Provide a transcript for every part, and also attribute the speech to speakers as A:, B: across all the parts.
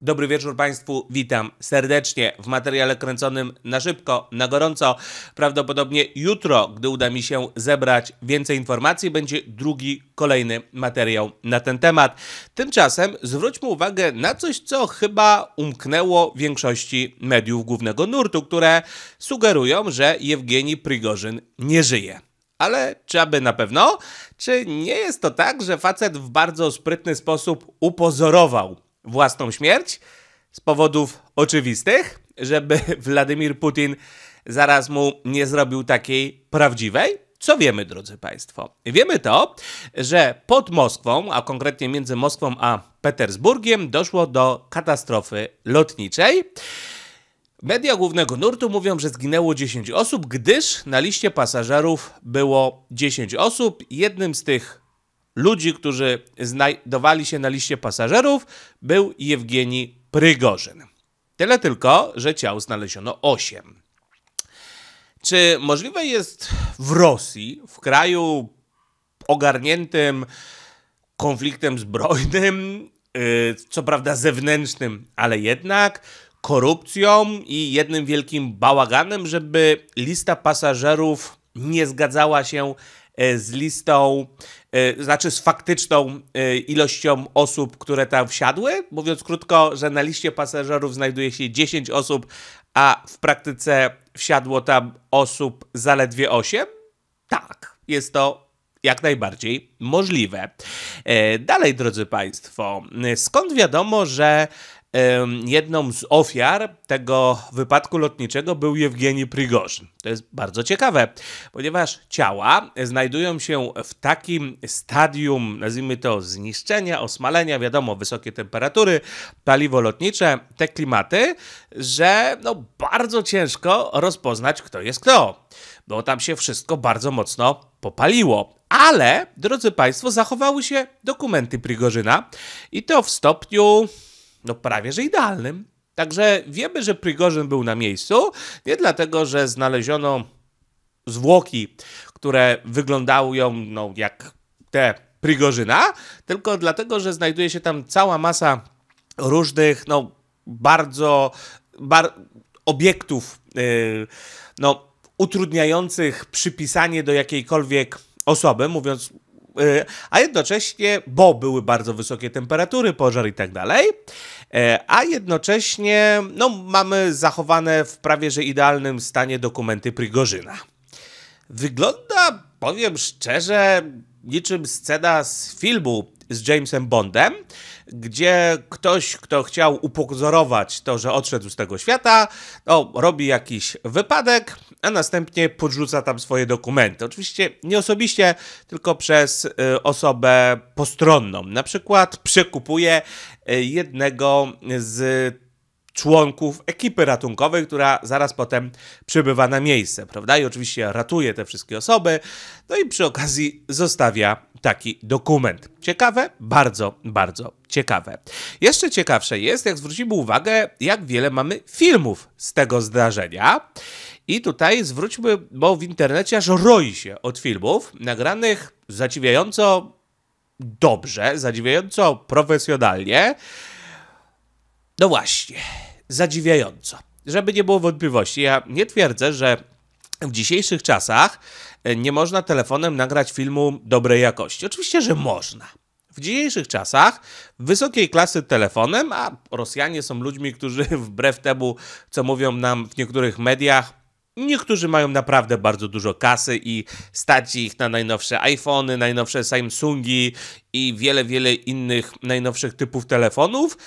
A: Dobry wieczór Państwu, witam serdecznie w materiale kręconym na szybko, na gorąco. Prawdopodobnie jutro, gdy uda mi się zebrać więcej informacji, będzie drugi, kolejny materiał na ten temat. Tymczasem zwróćmy uwagę na coś, co chyba umknęło większości mediów głównego nurtu, które sugerują, że Jewgeni Prigorzyn nie żyje. Ale czy aby na pewno? Czy nie jest to tak, że facet w bardzo sprytny sposób upozorował własną śmierć z powodów oczywistych, żeby Władimir Putin zaraz mu nie zrobił takiej prawdziwej? Co wiemy, drodzy Państwo? Wiemy to, że pod Moskwą, a konkretnie między Moskwą a Petersburgiem, doszło do katastrofy lotniczej. Media głównego nurtu mówią, że zginęło 10 osób, gdyż na liście pasażerów było 10 osób. Jednym z tych ludzi, którzy znajdowali się na liście pasażerów, był Jewgeni Prygorzyn. Tyle tylko, że ciał znaleziono 8. Czy możliwe jest w Rosji, w kraju ogarniętym konfliktem zbrojnym, yy, co prawda zewnętrznym, ale jednak korupcją i jednym wielkim bałaganem, żeby lista pasażerów nie zgadzała się z listą, e, znaczy z faktyczną e, ilością osób, które tam wsiadły. Mówiąc krótko, że na liście pasażerów znajduje się 10 osób, a w praktyce wsiadło tam osób zaledwie 8? Tak, jest to jak najbardziej możliwe. Dalej, drodzy Państwo, skąd wiadomo, że jedną z ofiar tego wypadku lotniczego był Jewgeni Prigorzyn. To jest bardzo ciekawe, ponieważ ciała znajdują się w takim stadium, nazwijmy to zniszczenia, osmalenia, wiadomo, wysokie temperatury, paliwo lotnicze, te klimaty, że no, bardzo ciężko rozpoznać, kto jest kto, bo tam się wszystko bardzo mocno popaliło. Ale, drodzy Państwo, zachowały się dokumenty Prigorzyna i to w stopniu no prawie że idealnym. Także wiemy, że Prigorzyn był na miejscu, nie dlatego, że znaleziono zwłoki, które wyglądają no, jak te Prigorzyna, tylko dlatego, że znajduje się tam cała masa różnych, no bardzo bar obiektów, yy, no, utrudniających przypisanie do jakiejkolwiek osoby, mówiąc a jednocześnie, bo były bardzo wysokie temperatury, pożar i tak dalej, y, a jednocześnie no, mamy zachowane w prawie że idealnym stanie dokumenty Prigorzyna. Wygląda, powiem szczerze, niczym scena z filmu z Jamesem Bondem, gdzie ktoś, kto chciał upozorować to, że odszedł z tego świata, no, robi jakiś wypadek, a następnie podrzuca tam swoje dokumenty. Oczywiście nie osobiście, tylko przez y, osobę postronną. Na przykład przekupuje y, jednego z członków ekipy ratunkowej, która zaraz potem przybywa na miejsce, prawda? I oczywiście ratuje te wszystkie osoby, no i przy okazji zostawia taki dokument. Ciekawe? Bardzo, bardzo ciekawe. Jeszcze ciekawsze jest, jak zwrócimy uwagę, jak wiele mamy filmów z tego zdarzenia. I tutaj zwróćmy, bo w internecie aż roi się od filmów nagranych zadziwiająco dobrze, zadziwiająco profesjonalnie. No właśnie, zadziwiająco. Żeby nie było wątpliwości, ja nie twierdzę, że w dzisiejszych czasach e, nie można telefonem nagrać filmu dobrej jakości. Oczywiście, że można. W dzisiejszych czasach wysokiej klasy telefonem, a Rosjanie są ludźmi, którzy wbrew temu, co mówią nam w niektórych mediach, Niektórzy mają naprawdę bardzo dużo kasy i stać ich na najnowsze iPhony, najnowsze Samsungi i wiele, wiele innych najnowszych typów telefonów,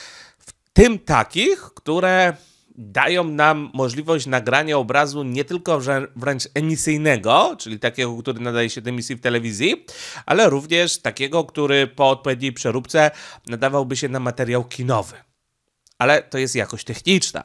A: tym takich, które dają nam możliwość nagrania obrazu nie tylko wręcz emisyjnego, czyli takiego, który nadaje się do emisji w telewizji, ale również takiego, który po odpowiedniej przeróbce nadawałby się na materiał kinowy ale to jest jakość techniczna.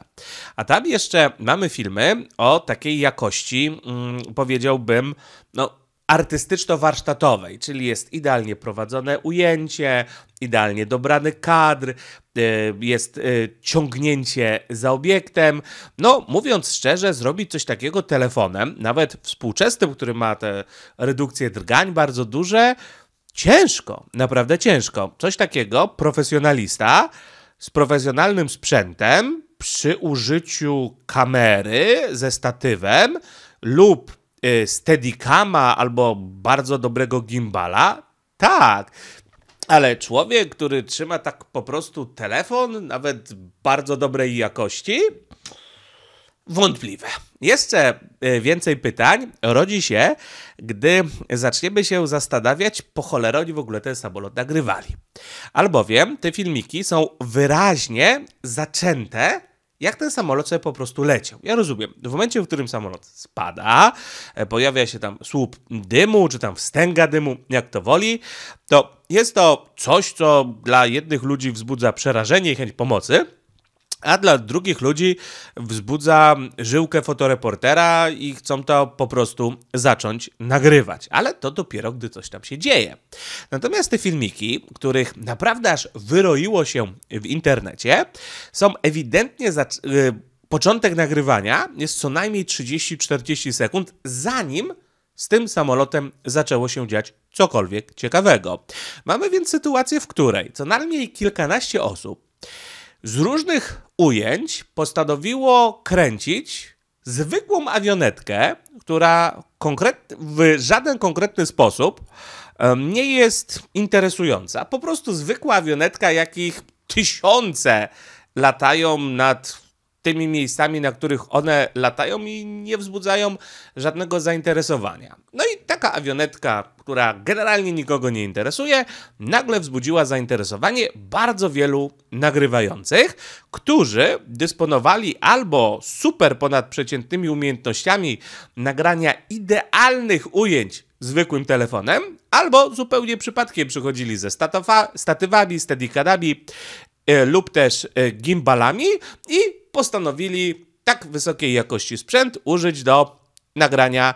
A: A tam jeszcze mamy filmy o takiej jakości, mm, powiedziałbym, no, artystyczno-warsztatowej, czyli jest idealnie prowadzone ujęcie, idealnie dobrany kadr, e, jest e, ciągnięcie za obiektem. No, mówiąc szczerze, zrobić coś takiego telefonem, nawet współczesnym, który ma te redukcje drgań bardzo duże, ciężko, naprawdę ciężko. Coś takiego profesjonalista z profesjonalnym sprzętem przy użyciu kamery ze statywem lub steadicama albo bardzo dobrego gimbala? Tak. Ale człowiek, który trzyma tak po prostu telefon, nawet bardzo dobrej jakości, Wątpliwe. Jeszcze e, więcej pytań rodzi się, gdy zaczniemy się zastanawiać, po cholerę oni w ogóle ten samolot nagrywali. Albowiem te filmiki są wyraźnie zaczęte, jak ten samolot sobie po prostu leciał. Ja rozumiem, w momencie, w którym samolot spada, e, pojawia się tam słup dymu, czy tam wstęga dymu, jak to woli, to jest to coś, co dla jednych ludzi wzbudza przerażenie i chęć pomocy, a dla drugich ludzi wzbudza żyłkę fotoreportera i chcą to po prostu zacząć nagrywać. Ale to dopiero, gdy coś tam się dzieje. Natomiast te filmiki, których naprawdę aż wyroiło się w internecie, są ewidentnie y, początek nagrywania jest co najmniej 30-40 sekund, zanim z tym samolotem zaczęło się dziać cokolwiek ciekawego. Mamy więc sytuację, w której co najmniej kilkanaście osób z różnych ujęć postanowiło kręcić zwykłą awionetkę, która konkret, w żaden konkretny sposób nie jest interesująca. Po prostu zwykła awionetka, jakich tysiące latają nad tymi miejscami, na których one latają i nie wzbudzają żadnego zainteresowania. No i taka awionetka, która generalnie nikogo nie interesuje, nagle wzbudziła zainteresowanie bardzo wielu nagrywających, którzy dysponowali albo super ponadprzeciętnymi umiejętnościami nagrania idealnych ujęć zwykłym telefonem, albo zupełnie przypadkiem przychodzili ze statywami, steadicadami e, lub też e, gimbalami i postanowili tak wysokiej jakości sprzęt użyć do nagrania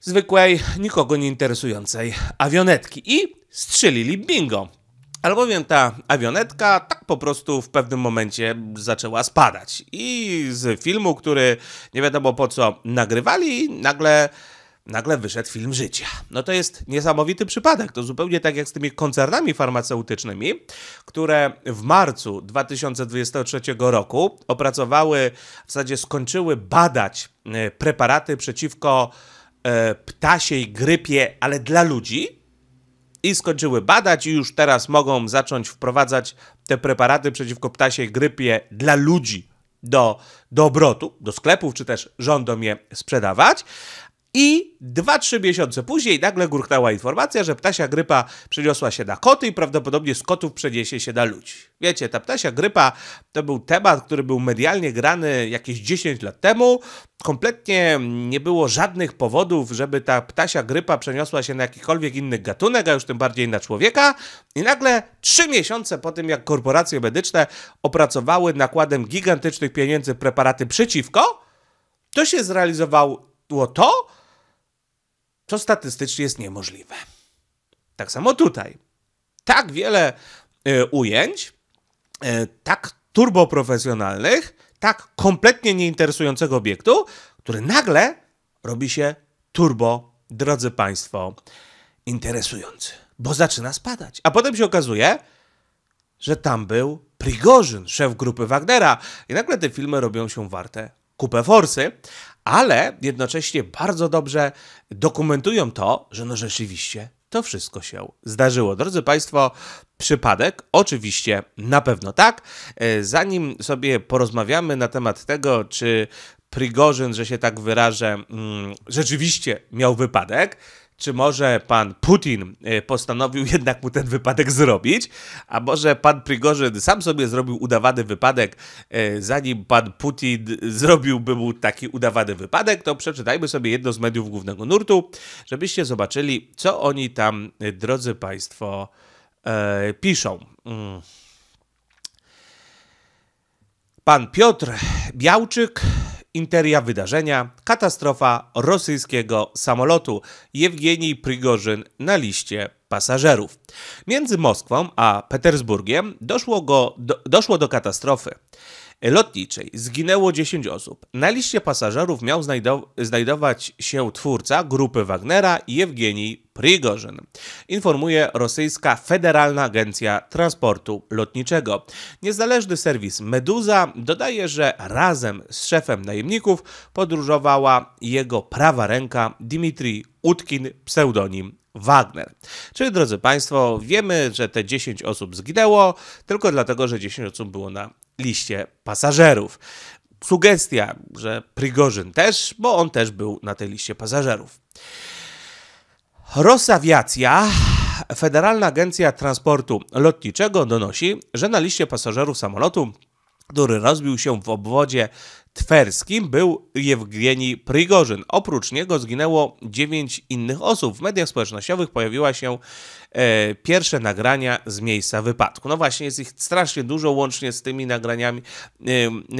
A: zwykłej, nikogo nie interesującej awionetki i strzelili bingo. Albowiem ta awionetka tak po prostu w pewnym momencie zaczęła spadać. I z filmu, który nie wiadomo po co nagrywali, nagle nagle wyszedł film życia. No to jest niesamowity przypadek. To zupełnie tak jak z tymi koncernami farmaceutycznymi, które w marcu 2023 roku opracowały, w zasadzie skończyły badać e, preparaty przeciwko e, ptasiej grypie, ale dla ludzi. I skończyły badać, i już teraz mogą zacząć wprowadzać te preparaty przeciwko ptasiej grypie dla ludzi do, do obrotu, do sklepów, czy też rządom je sprzedawać. I 2-3 miesiące później nagle gurchnęła informacja, że ptasia grypa przeniosła się na koty i prawdopodobnie z kotów przeniesie się na ludzi. Wiecie, ta ptasia grypa to był temat, który był medialnie grany jakieś 10 lat temu. Kompletnie nie było żadnych powodów, żeby ta ptasia grypa przeniosła się na jakikolwiek inny gatunek, a już tym bardziej na człowieka. I nagle 3 miesiące po tym, jak korporacje medyczne opracowały nakładem gigantycznych pieniędzy preparaty przeciwko, to się zrealizowało to, co statystycznie jest niemożliwe. Tak samo tutaj. Tak wiele y, ujęć, y, tak turboprofesjonalnych, tak kompletnie nieinteresującego obiektu, który nagle robi się turbo, drodzy Państwo, interesujący, bo zaczyna spadać. A potem się okazuje, że tam był Prigorzyn, szef grupy Wagnera. I nagle te filmy robią się warte kupę forsy, ale jednocześnie bardzo dobrze dokumentują to, że no rzeczywiście to wszystko się zdarzyło. Drodzy Państwo, przypadek? Oczywiście na pewno tak. E, zanim sobie porozmawiamy na temat tego, czy Prigorzyn, że się tak wyrażę, mm, rzeczywiście miał wypadek, czy może pan Putin e, postanowił jednak mu ten wypadek zrobić, a może pan Prigorzyn sam sobie zrobił udawany wypadek, e, zanim pan Putin zrobiłby mu taki udawany wypadek, to przeczytajmy sobie jedno z mediów głównego nurtu, żebyście zobaczyli, co oni tam, e, drodzy państwo, piszą. Mm. Pan Piotr Białczyk Interia wydarzenia, katastrofa rosyjskiego samolotu. Jewgenij Prigorzyn na liście pasażerów. Między Moskwą a Petersburgiem doszło, go, do, doszło do katastrofy lotniczej. Zginęło 10 osób. Na liście pasażerów miał znajdować się twórca grupy Wagnera Jewgenij Prigorzyn. Informuje rosyjska Federalna Agencja Transportu Lotniczego. Niezależny serwis Meduza dodaje, że razem z szefem najemników podróżowała jego prawa ręka Dmitrij Utkin, pseudonim Wagner. Czyli drodzy Państwo, wiemy, że te 10 osób zginęło tylko dlatego, że 10 osób było na liście pasażerów. Sugestia, że Prigorzyn też, bo on też był na tej liście pasażerów. Rosawiacja, Federalna Agencja Transportu Lotniczego donosi, że na liście pasażerów samolotu, który rozbił się w obwodzie Twerskim był Jewgeni Prigorzyn. Oprócz niego zginęło dziewięć innych osób. W mediach społecznościowych pojawiła się e, pierwsze nagrania z miejsca wypadku. No właśnie, jest ich strasznie dużo, łącznie z tymi nagraniami, e,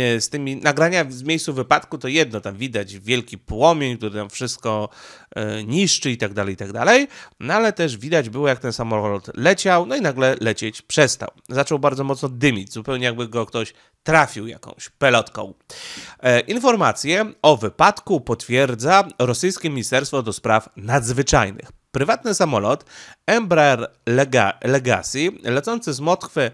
A: e, z tymi nagraniami z miejsca wypadku, to jedno, tam widać wielki płomień, który tam wszystko e, niszczy i tak dalej, i tak dalej, no ale też widać było, jak ten samolot leciał, no i nagle lecieć przestał. Zaczął bardzo mocno dymić, zupełnie jakby go ktoś trafił jakąś pelotką. E, informacje o wypadku potwierdza rosyjskie Ministerstwo do Spraw Nadzwyczajnych. Prywatny samolot Embraer Lega Legacy lecący z Moskwy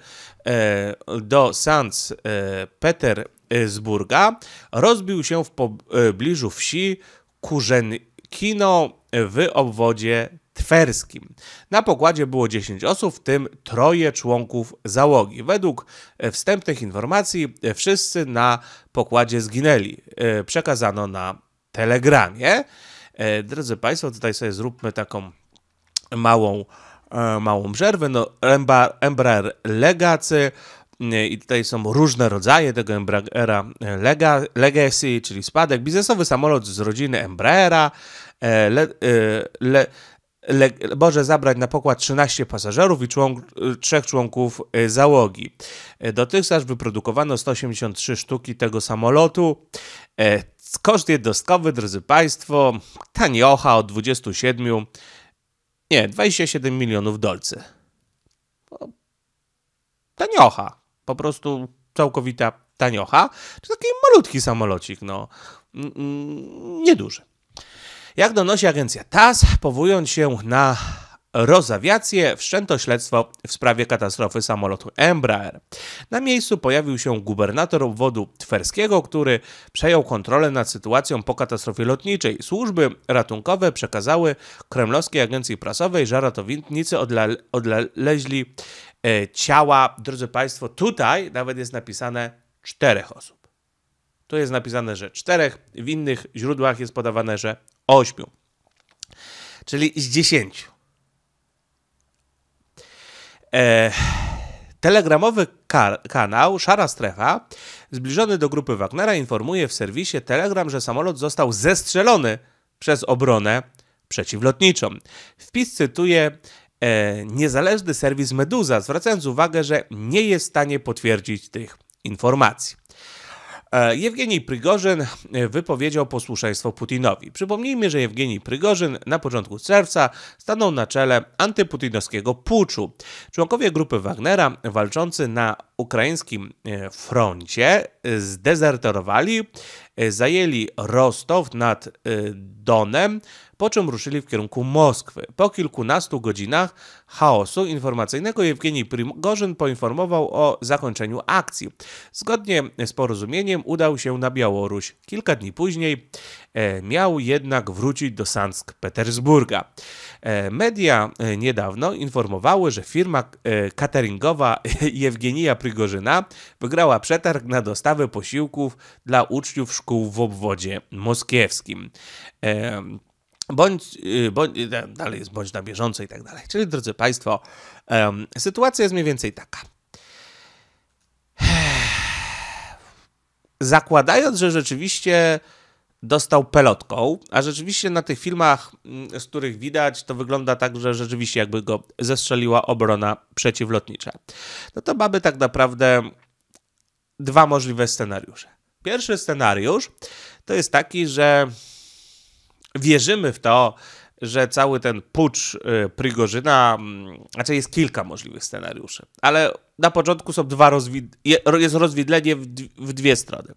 A: e, do Sankt e, Petersburga rozbił się w pobliżu wsi Kurzenkino w obwodzie Twerskim. Na pokładzie było 10 osób, w tym troje członków załogi. Według wstępnych informacji wszyscy na pokładzie zginęli. E, przekazano na telegramie. E, drodzy Państwo, tutaj sobie zróbmy taką małą, e, małą przerwę. No, Embraer Legacy i tutaj są różne rodzaje tego Embraera Lega, Legacy, czyli spadek. Biznesowy samolot z rodziny Embraera, le, le, może zabrać na pokład 13 pasażerów i członk, trzech członków y, załogi. Y, dotychczas wyprodukowano 183 sztuki tego samolotu. Y, koszt jednostkowy, drodzy Państwo, taniocha od 27, nie, 27 milionów dolcy. Taniocha, po prostu całkowita taniocha. Czy taki malutki samolocik, no, nieduży. Jak donosi agencja TAS, powołując się na Rozawiację wszczęto śledztwo w sprawie katastrofy samolotu Embraer. Na miejscu pojawił się gubernator obwodu twerskiego, który przejął kontrolę nad sytuacją po katastrofie lotniczej. Służby ratunkowe przekazały kremlowskiej agencji prasowej, że ratownicy odle odleźli e, ciała. Drodzy Państwo, tutaj nawet jest napisane czterech osób. Tu jest napisane, że czterech, w innych źródłach jest podawane, że ośmiu. Czyli z dziesięciu. E, telegramowy kanał Szara Strefa, zbliżony do grupy Wagnera, informuje w serwisie Telegram, że samolot został zestrzelony przez obronę przeciwlotniczą. Wpis cytuje e, niezależny serwis Meduza, zwracając uwagę, że nie jest w stanie potwierdzić tych informacji. E, Jewgenij Prygorzyn e, wypowiedział posłuszeństwo Putinowi. Przypomnijmy, że Jewgenij Prygorzyn na początku czerwca stanął na czele antyputinowskiego puczu. Członkowie grupy Wagnera walczący na ukraińskim e, froncie zdezerterowali, zajęli Rostow nad Donem, po czym ruszyli w kierunku Moskwy. Po kilkunastu godzinach chaosu informacyjnego Jewgenij Prigorzyn poinformował o zakończeniu akcji. Zgodnie z porozumieniem udał się na Białoruś. Kilka dni później e, miał jednak wrócić do Sankt-Petersburga. E, media e, niedawno informowały, że firma e, cateringowa Jewgenija Prigorzyna wygrała przetarg na dostawę posiłków dla uczniów szkół w obwodzie moskiewskim. Bądź, y, bądź, y, dalej jest bądź na bieżąco i tak dalej. Czyli, drodzy Państwo, sytuacja jest mniej więcej taka. Zakładając, że rzeczywiście dostał pelotką, a rzeczywiście na tych filmach, mm, z których widać, to wygląda tak, że rzeczywiście jakby go zestrzeliła obrona przeciwlotnicza. No to mamy tak naprawdę dwa możliwe scenariusze. Pierwszy scenariusz to jest taki, że wierzymy w to, że cały ten pucz y, Prigorzyna, mm, znaczy jest kilka możliwych scenariuszy, ale na początku są dwa rozwid- jest rozwidlenie w, dwie strony.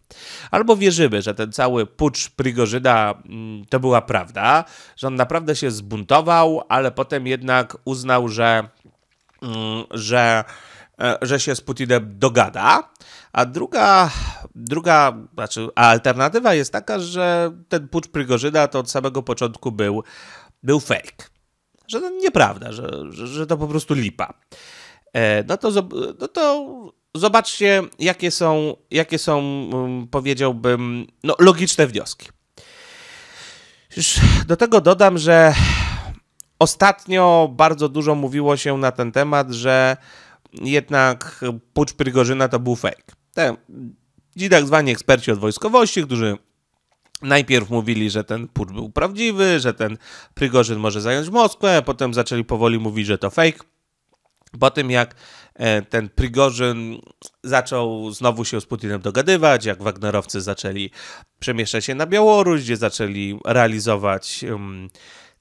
A: Albo wierzymy, że ten cały pucz Prigorzyna mm, to była prawda, że on naprawdę się zbuntował, ale potem jednak uznał, że, mm, że że się z Putinem dogada, a druga, druga znaczy, a alternatywa jest taka, że ten pucz Prigorzyna to od samego początku był, był fake. Że to nieprawda, że, że, że to po prostu lipa. E, no to, no to zobaczcie, jakie są, jakie są mm, powiedziałbym, no, logiczne wnioski. Już do tego dodam, że ostatnio bardzo dużo mówiło się na ten temat, że jednak pucz Prigorzyna to był fake. Te, ci tak zwani eksperci od wojskowości, którzy najpierw mówili, że ten pucz był prawdziwy, że ten Prigorzyn może zająć Moskwę, potem zaczęli powoli mówić, że to fake. Po tym jak e, ten Prigorzyn zaczął znowu się z Putinem dogadywać, jak Wagnerowcy zaczęli przemieszczać się na Białoruś, gdzie zaczęli realizować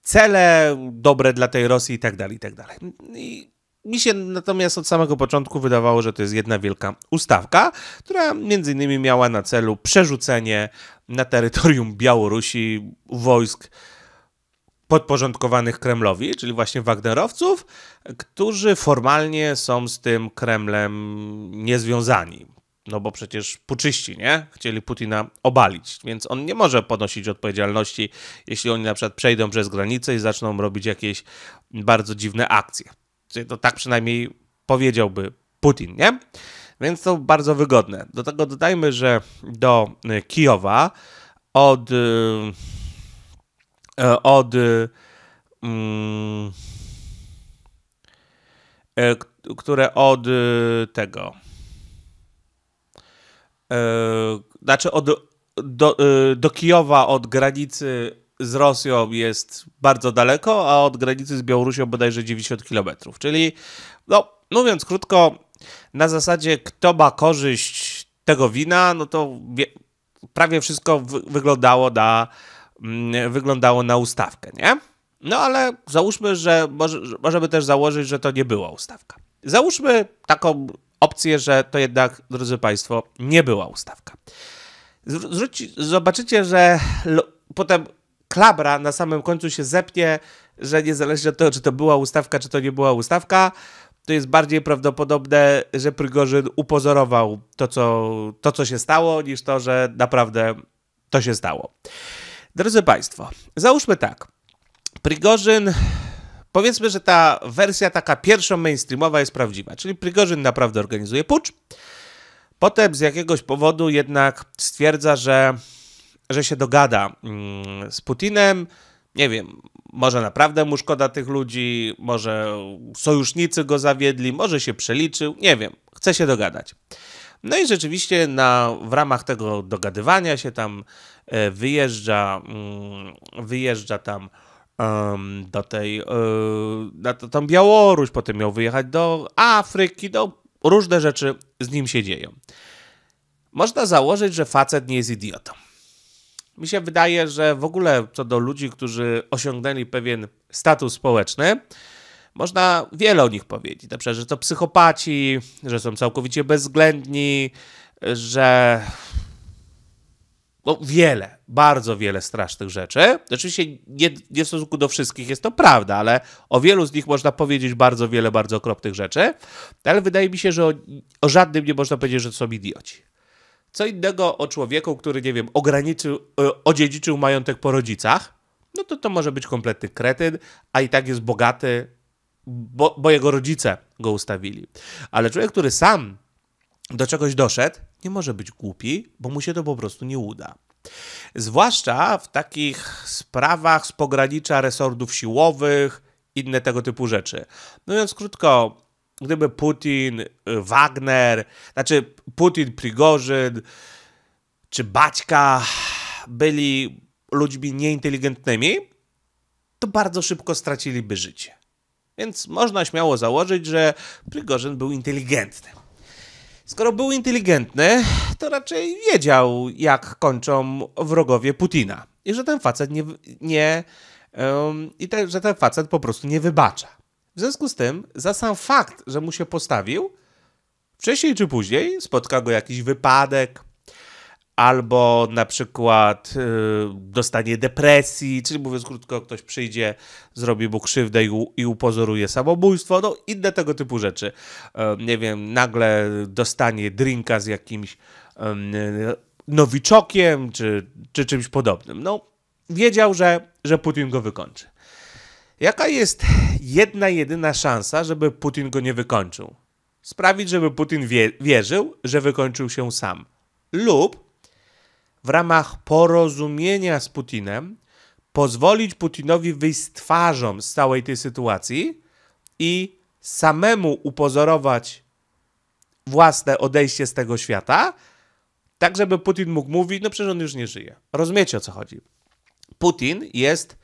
A: cele dobre dla tej Rosji i tak dalej, i tak dalej. I mi się natomiast od samego początku wydawało, że to jest jedna wielka ustawka, która między innymi miała na celu przerzucenie na terytorium Białorusi wojsk podporządkowanych Kremlowi, czyli właśnie Wagnerowców, którzy formalnie są z tym Kremlem niezwiązani. No bo przecież puczyści, nie? Chcieli Putina obalić, więc on nie może ponosić odpowiedzialności, jeśli oni na przykład przejdą przez granicę i zaczną robić jakieś bardzo dziwne akcje. To tak przynajmniej powiedziałby Putin, nie? Więc to bardzo wygodne. Do tego dodajmy, że do y, Kijowa od y, e, od um, które od tego znaczy od do, do Kijowa od granicy z Rosją jest bardzo daleko, a od granicy z Białorusią bodajże 90 km. Czyli, no, mówiąc krótko, na zasadzie kto ma korzyść tego wina, no to wie, prawie wszystko wyglądało na, mm, wyglądało na ustawkę, nie? No ale załóżmy, że może, możemy też założyć, że to nie była ustawka. Załóżmy taką opcję, że to jednak, drodzy Państwo, nie była ustawka. Zobaczycie, że potem klabra na samym końcu się zepnie, że niezależnie od tego, czy to była ustawka, czy to nie była ustawka, to jest bardziej prawdopodobne, że Prigorzyn upozorował to co, to, co się stało, niż to, że naprawdę to się stało. Drodzy Państwo, załóżmy tak. Prigorzyn, powiedzmy, że ta wersja taka pierwsza mainstreamowa jest prawdziwa, czyli Prigorzyn naprawdę organizuje pucz. Potem z jakiegoś powodu jednak stwierdza, że że się dogada mm, z Putinem. Nie wiem, może naprawdę mu szkoda tych ludzi, może sojusznicy go zawiedli, może się przeliczył, nie wiem, chce się dogadać. No i rzeczywiście na, w ramach tego dogadywania się tam e, wyjeżdża, mm, wyjeżdża tam do tej, e, na tą Białoruś, potem miał wyjechać do Afryki, do różne rzeczy z nim się dzieją. Można założyć, że facet nie jest idiotą. Mi się wydaje, że w ogóle co do ludzi, którzy osiągnęli pewien status społeczny, można wiele o nich powiedzieć. Na przykład, że to psychopaci, że są całkowicie bezwzględni, że no, wiele, bardzo wiele strasznych rzeczy. Oczywiście nie, nie w stosunku do wszystkich jest to prawda, ale o wielu z nich można powiedzieć bardzo wiele, bardzo okropnych rzeczy. Ale wydaje mi się, że o, o żadnym nie można powiedzieć, że to są idioci. Co innego o człowieku, który, nie wiem, ograniczył, e, odziedziczył majątek po rodzicach, no to to może być kompletny kretyn, a i tak jest bogaty, bo, bo jego rodzice go ustawili. Ale człowiek, który sam do czegoś doszedł, nie może być głupi, bo mu się to po prostu nie uda. Zwłaszcza w takich sprawach z pogranicza resortów siłowych, inne tego typu rzeczy. Mówiąc krótko, gdyby Putin, y, Wagner, znaczy Putin, Prigorzyn czy Baćka byli ludźmi nieinteligentnymi, to bardzo szybko straciliby życie. Więc można śmiało założyć, że Prigorzyn był inteligentny. Skoro był inteligentny, to raczej wiedział, jak kończą wrogowie Putina. I że ten facet nie, nie i te, że ten facet po prostu nie wybacza. W związku z tym, za sam fakt, że mu się postawił, wcześniej czy później spotka go jakiś wypadek, albo na przykład y, dostanie depresji, czyli mówiąc krótko, ktoś przyjdzie, zrobi mu krzywdę i, i upozoruje samobójstwo, no inne tego typu rzeczy. Y, nie wiem, nagle dostanie drinka z jakimś y, nowiczokiem, czy, czy czymś podobnym. No, wiedział, że, że Putin go wykończy. Jaka jest jedna, jedyna szansa, żeby Putin go nie wykończył? Sprawić, żeby Putin wie, wierzył, że wykończył się sam. Lub w ramach porozumienia z Putinem pozwolić Putinowi wyjść z twarzą z całej tej sytuacji i samemu upozorować własne odejście z tego świata, tak żeby Putin mógł mówić, no przecież on już nie żyje. Rozumiecie o co chodzi? Putin jest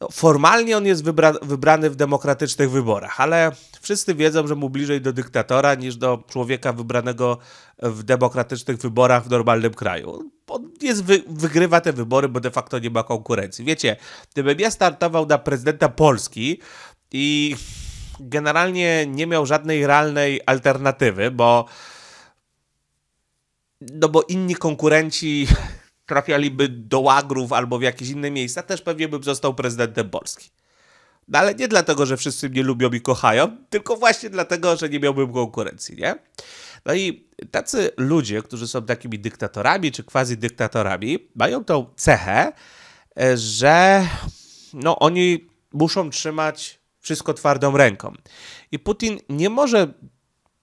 A: no, formalnie on jest wybra wybrany w demokratycznych wyborach, ale wszyscy wiedzą, że mu bliżej do dyktatora niż do człowieka wybranego w demokratycznych wyborach w normalnym kraju. On jest wy wygrywa te wybory, bo de facto nie ma konkurencji. Wiecie, gdybym ja startował na prezydenta Polski i generalnie nie miał żadnej realnej alternatywy, bo no bo inni konkurenci trafialiby do łagrów albo w jakieś inne miejsca, też pewnie bym został prezydentem Polski. No ale nie dlatego, że wszyscy mnie lubią i kochają, tylko właśnie dlatego, że nie miałbym konkurencji, nie? No i tacy ludzie, którzy są takimi dyktatorami czy quasi-dyktatorami, mają tą cechę, e, że no, oni muszą trzymać wszystko twardą ręką. I Putin nie może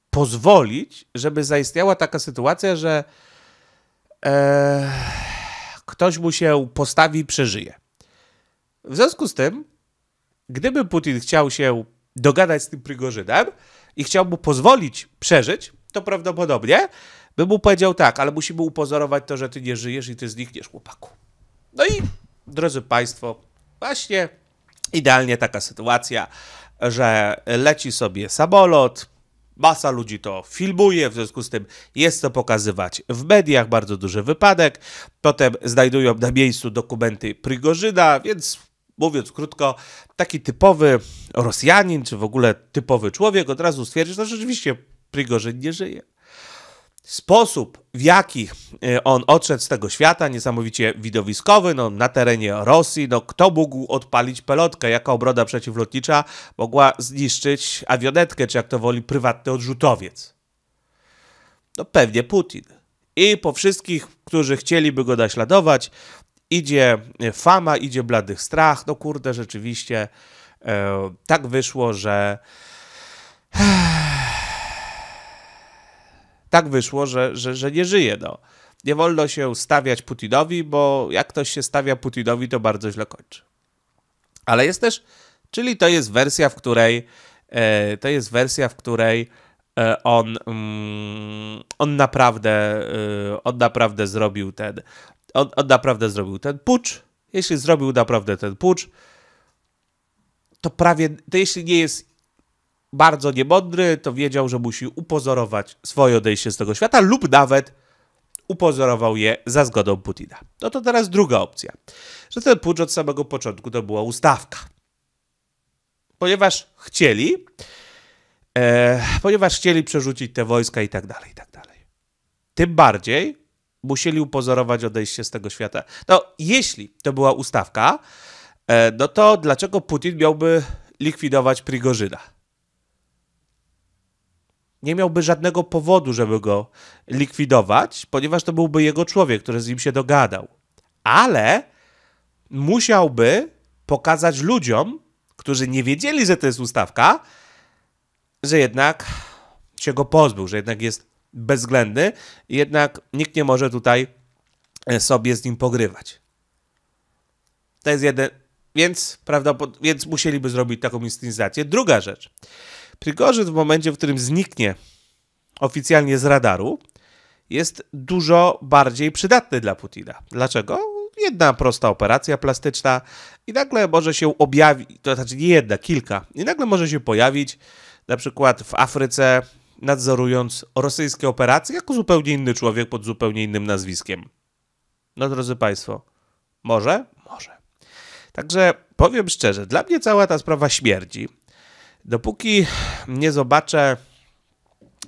A: pozwolić, żeby zaistniała taka sytuacja, że e, ktoś mu się postawi i przeżyje. W związku z tym, gdyby Putin chciał się dogadać z tym Prigorzynem i chciał mu pozwolić przeżyć, to prawdopodobnie by mu powiedział tak, ale musimy upozorować to, że ty nie żyjesz i ty znikniesz, chłopaku. No i, drodzy Państwo, właśnie idealnie taka sytuacja, że leci sobie samolot, Masa ludzi to filmuje, w związku z tym jest to pokazywać w mediach, bardzo duży wypadek. Potem znajdują na miejscu dokumenty Prigorzyna, więc mówiąc krótko, taki typowy Rosjanin, czy w ogóle typowy człowiek od razu stwierdzi, że rzeczywiście Prigorzyn nie żyje sposób, w jaki e, on odszedł z tego świata, niesamowicie widowiskowy, no, na terenie Rosji, no, kto mógł odpalić pelotkę, jaka obroda przeciwlotnicza mogła zniszczyć awionetkę, czy jak to woli, prywatny odrzutowiec? No pewnie Putin. I po wszystkich, którzy chcieliby go naśladować, idzie fama, idzie bladych strach. No kurde, rzeczywiście e, tak wyszło, że tak wyszło, że, że, że nie żyje. No. Nie wolno się stawiać Putinowi, bo jak ktoś się stawia Putinowi, to bardzo źle kończy. Ale jest też, czyli to jest wersja, w której e, to jest wersja, w której e, on, mm, on naprawdę e, on naprawdę zrobił ten on, on naprawdę zrobił ten pucz. Jeśli zrobił naprawdę ten pucz, to prawie, to jeśli nie jest bardzo niemądry, to wiedział, że musi upozorować swoje odejście z tego świata lub nawet upozorował je za zgodą Putina. No to teraz druga opcja, że ten pucz od samego początku to była ustawka. Ponieważ chcieli, e, ponieważ chcieli przerzucić te wojska i tak dalej, i tak dalej. Tym bardziej musieli upozorować odejście z tego świata. No, jeśli to była ustawka, e, no to dlaczego Putin miałby likwidować Prigorzyna? Nie miałby żadnego powodu, żeby go likwidować, ponieważ to byłby jego człowiek, który z nim się dogadał. Ale musiałby pokazać ludziom, którzy nie wiedzieli, że to jest ustawka, że jednak się go pozbył, że jednak jest bezwzględny jednak nikt nie może tutaj e, sobie z nim pogrywać. To jest jeden. Więc, prawdopodobnie, więc musieliby zrobić taką instytucję. Druga rzecz. Prigorzyn w momencie, w którym zniknie oficjalnie z radaru, jest dużo bardziej przydatny dla Putina. Dlaczego? Jedna prosta operacja plastyczna i nagle może się objawić, to znaczy nie jedna, kilka, i nagle może się pojawić na przykład w Afryce, nadzorując rosyjskie operacje, jako zupełnie inny człowiek pod zupełnie innym nazwiskiem. No drodzy Państwo, może? Może. Także powiem szczerze, dla mnie cała ta sprawa śmierdzi. Dopóki nie zobaczę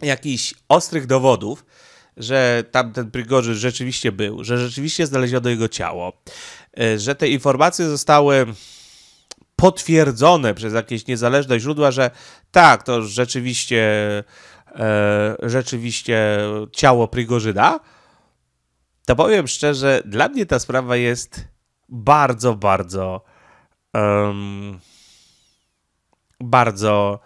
A: jakichś ostrych dowodów, że tamten Prigorzyn rzeczywiście był, że rzeczywiście znaleziono jego ciało, e, że te informacje zostały potwierdzone przez jakieś niezależne źródła, że tak, to rzeczywiście e, rzeczywiście ciało Prigorzyna, to powiem szczerze, dla mnie ta sprawa jest bardzo, bardzo um, bardzo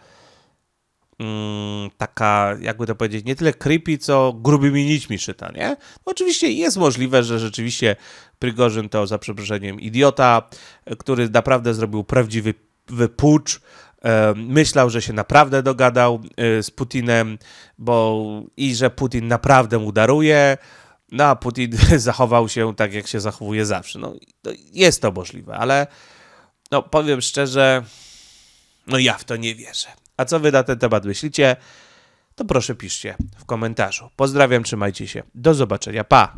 A: um, taka, jakby to powiedzieć, nie tyle creepy, co grubymi nićmi szyta, nie? Oczywiście jest możliwe, że rzeczywiście Prigorzyn to, za przeproszeniem, idiota, który naprawdę zrobił prawdziwy pucz, myślał, że się naprawdę dogadał e, z Putinem, bo i że Putin naprawdę mu daruje, no a Putin zachował się tak, jak się zachowuje zawsze. No, jest to możliwe, ale no, powiem szczerze, no ja w to nie wierzę. A co wy na ten temat myślicie? To proszę piszcie w komentarzu. Pozdrawiam, trzymajcie się. Do zobaczenia. Pa!